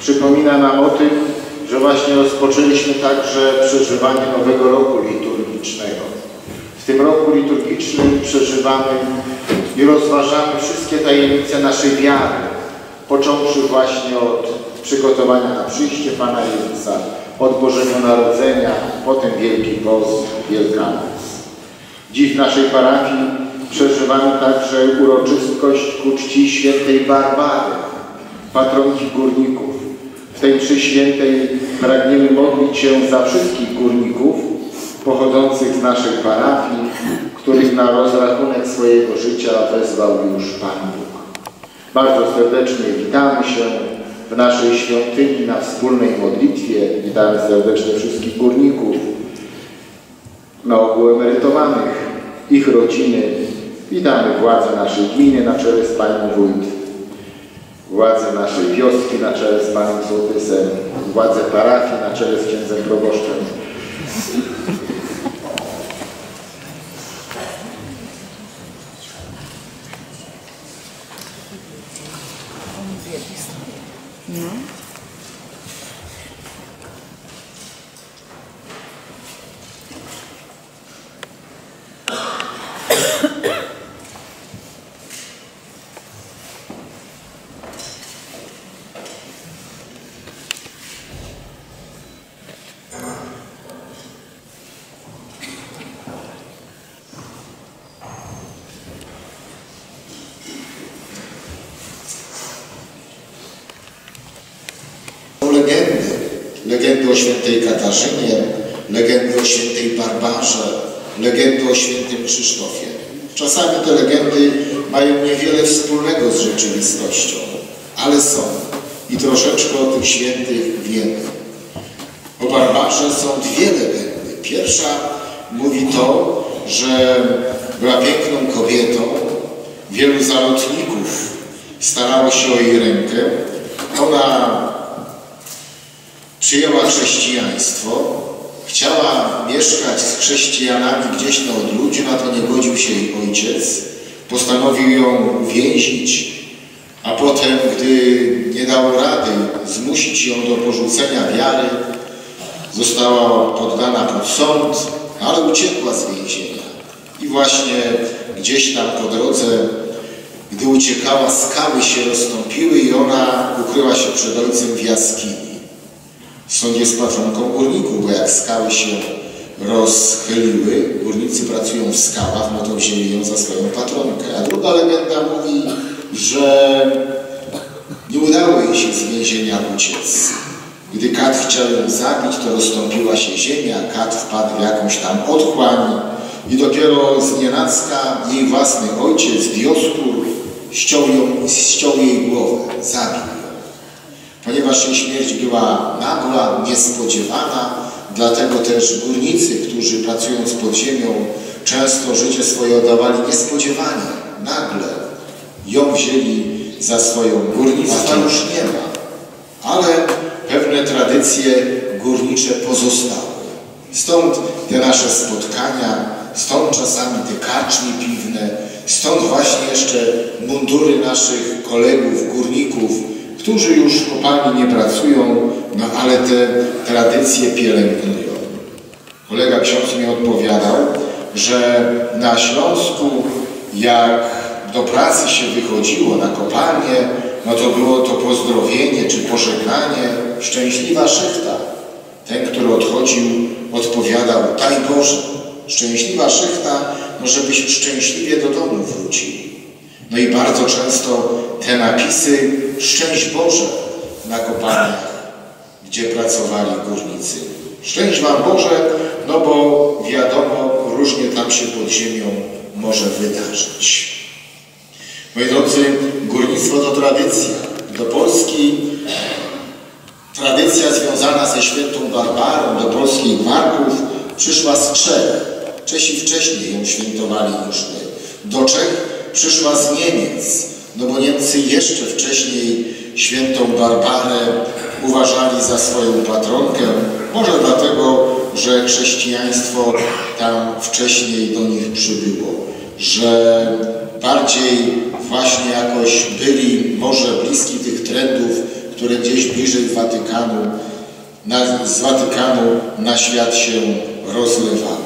przypomina nam o tym, że właśnie rozpoczęliśmy także przeżywanie nowego roku liturgicznego. W tym roku liturgicznym przeżywamy i rozważamy wszystkie tajemnice naszej wiary, począwszy właśnie od przygotowania na przyjście Pana Jezusa, od Bożego Narodzenia, potem Wielki Post, Wielkanoc. Dziś w naszej parafii przeżywamy także uroczystość ku czci świętej Barbary, patronki górników. Tej mszy świętej pragniemy modlić się za wszystkich górników pochodzących z naszej parafii, których na rozrachunek swojego życia wezwał już Pan Bóg. Bardzo serdecznie witamy się w naszej świątyni na wspólnej modlitwie. Witamy serdecznie wszystkich górników, na ogół emerytowanych, ich rodziny. Witamy władze naszej gminy na czele z Panią Wójt, władze naszej wioski na czele z Panem Sołtysem, władze parafii na czele z księdzem proboszczem. Są legendy. Legendy o świętej Katarzynie, legendy o świętej Barbarze, legendy o świętym Krzysztofie. Czasami te legendy mają niewiele wspólnego z rzeczywistością, ale są i troszeczkę o tych świętych wiemy. O Barbarze są dwie legendy. Pierwsza mówi to, że była piękną kobietą, wielu zalotników starało się o jej rękę. Ona przyjęła chrześcijaństwo, chciała mieszkać z chrześcijanami gdzieś na odludziu, na to nie godził się jej ojciec, postanowił ją uwięzić, a potem, gdy nie dał rady zmusić ją do porzucenia wiary, została poddana pod sąd, ale uciekła z więzienia. I właśnie gdzieś tam po drodze, gdy uciekała, skały się rozstąpiły i ona ukryła się przed ojcem w jaskini. Sąd jest patronką górników, bo jak skały się rozchyliły, górnicy pracują w skałach, no to wzięli ją za swoją patronkę. A druga legenda mówi, że nie udało jej się z więzienia uciec. Gdy kat chciał ją zabić, to rozstąpiła się ziemia, kat wpadł w jakąś tam otchłań i dopiero z nienacka jej własny ojciec, Dioskur, ściął, ją, ściął jej głowę, zabił. Ponieważ jej śmierć była nagła, niespodziewana, dlatego też górnicy, którzy pracując pod ziemią, często życie swoje oddawali niespodziewanie, nagle ją wzięli za swoją górnictwa już nie ma, ale pewne tradycje górnicze pozostały. Stąd te nasze spotkania, stąd czasami te karczmy piwne, stąd właśnie jeszcze mundury naszych kolegów, górników, którzy już w kopalni nie pracują, no ale te tradycje pielęgnują. Kolega ksiądz mi odpowiadał, że na Śląsku jak do pracy się wychodziło na kopalnię, no to było to pozdrowienie czy pożegnanie, szczęśliwa szychta. Ten, który odchodził, odpowiadał, daj Boże, szczęśliwa szychta, no żebyśmy szczęśliwie do domu wrócili. No i bardzo często te napisy Szczęść Boże na kopalniach, gdzie pracowali górnicy. Szczęść Wam Boże, no bo wiadomo, różnie tam się pod ziemią może wydarzyć. Moi drodzy, górnictwo to tradycja. Do Polski tradycja związana ze świętą Barbarą, do polskich Marków przyszła z Czech. Czesi wcześniej ją świętowali my. Do Czech przyszła z Niemiec, no bo Niemcy jeszcze wcześniej świętą Barbarę uważali za swoją patronkę. Może dlatego, że chrześcijaństwo tam wcześniej do nich przybyło, że bardziej właśnie jakoś byli może bliski tych trendów, które gdzieś bliżej Watykanu, na, z Watykanu na świat się rozlewały.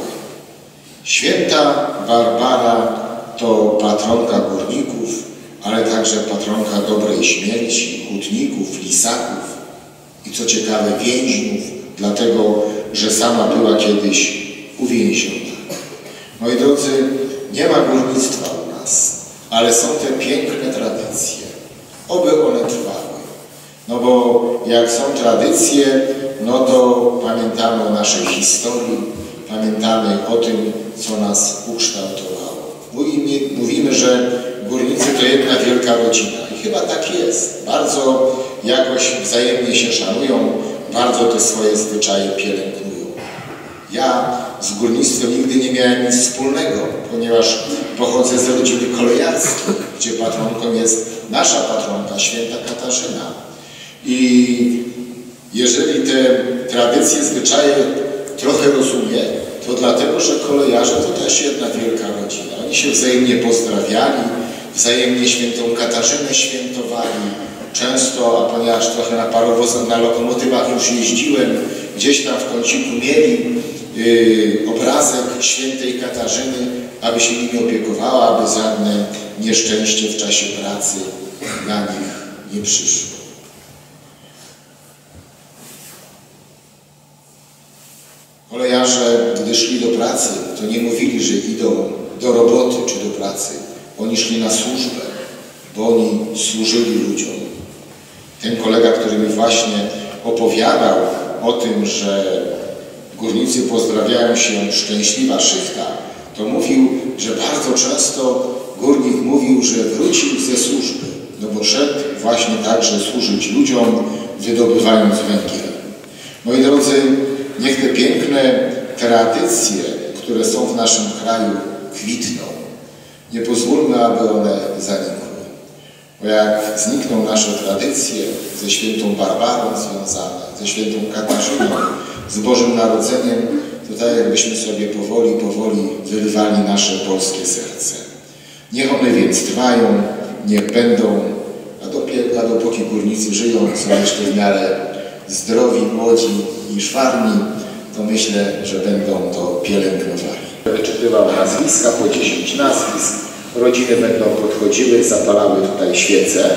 Święta Barbara to patronka górników, ale także patronka dobrej śmierci, hutników, lisaków i co ciekawe więźniów, dlatego że sama była kiedyś uwięziona. Moi drodzy, nie ma górnictwa u nas, ale są te piękne tradycje. Oby one trwały. No bo jak są tradycje, no to pamiętamy o naszej historii, pamiętamy o tym, co nas ukształtowało. Mówimy, mówimy, że górnicy to jedna wielka rodzina i chyba tak jest. Bardzo jakoś wzajemnie się szanują, bardzo te swoje zwyczaje pielęgnują. Ja z górnictwem nigdy nie miałem nic wspólnego, ponieważ pochodzę z rodziny kolejarskiej, gdzie patronką jest nasza patronka, święta Katarzyna. I jeżeli te tradycje, zwyczaje trochę rozumie, to dlatego, że kolejarze to też jedna wielka rodzina. Oni się wzajemnie pozdrawiali, wzajemnie świętą Katarzynę świętowali. Często, a ponieważ trochę na parowozach, na lokomotywach już jeździłem, gdzieś tam w kąciku mieli yy, obrazek świętej Katarzyny, aby się nimi opiekowała, aby żadne nieszczęście w czasie pracy na nich nie przyszło. Kolejarze, gdy szli do pracy, to nie mówili, że idą do roboty czy do pracy. Oni szli na służbę, bo oni służyli ludziom. Ten kolega, który mi właśnie opowiadał o tym, że górnicy pozdrawiają się szczęśliwa szychta, to mówił, że bardzo często górnik mówił, że wrócił ze służby, no bo szedł właśnie tak, że służyć ludziom, wydobywając węgiel. Moi drodzy, Niech te piękne tradycje, które są w naszym kraju, kwitną. Nie pozwólmy, aby one zanikły. Bo jak znikną nasze tradycje ze świętą Barbarą związane, ze świętą Katarzyną, z Bożym Narodzeniem, to tak jakbyśmy sobie powoli, powoli wyrywali nasze polskie serce. Niech one więc trwają, niech będą, a, dopiero, a dopóki górnicy żyją, są jeszcze w miarę zdrowi, młodzi i szwarni, to myślę, że będą to pielęgnowali. Wyczytywał nazwiska, po 10 nazwisk. Rodziny będą podchodziły, zapalały tutaj świece.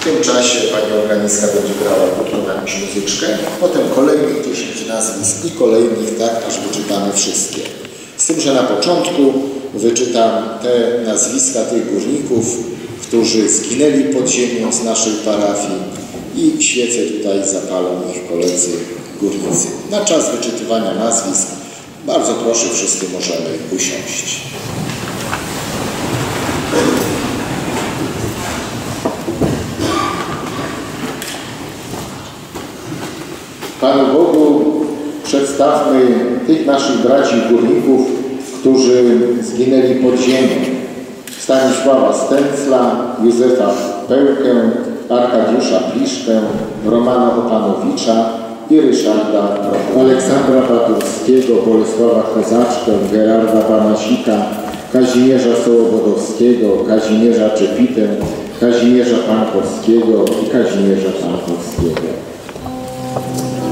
W tym czasie pani organiska będzie grała krótką jakąś muzyczkę, potem kolejnych 10 nazwisk i kolejnych, tak aż wyczytamy wszystkie. Z tym, że na początku wyczytam te nazwiska tych górników, którzy zginęli pod ziemią z naszej parafii i świece tutaj zapalą ich koledzy górnicy. Na czas wyczytywania nazwisk bardzo proszę, wszyscy możemy usiąść. Panu Bogu przedstawmy tych naszych braci górników, którzy zginęli pod ziemią. Stanisława Stęcla, Józefa Pełkę, Arkadiusza Pliszkę, Romana Opanowicza i Ryszarda Aleksandra Baturskiego, Bolesława Kozaczkę, Gerarda Banasika, Kazimierza Sołobodowskiego, Kazimierza Czepitę, Kazimierza Pankowskiego i Kazimierza Pankowskiego.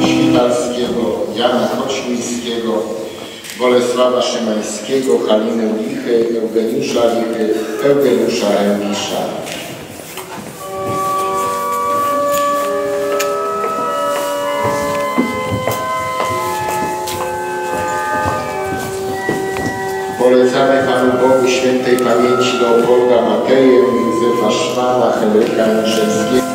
Świtalskiego, Jana Kośmińskiego, Bolesława Szymańskiego, Halinę Lichy, Eugeniusza Lichy, Eugeniusza Rębisza. Polecamy Panu Bogu Świętej Pamięci Leopolda Mateję, Józefa Szmana, Henryka Niszewskiego,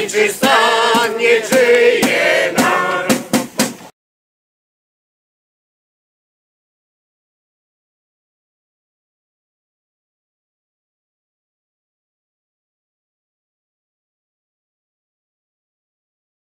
Teachers.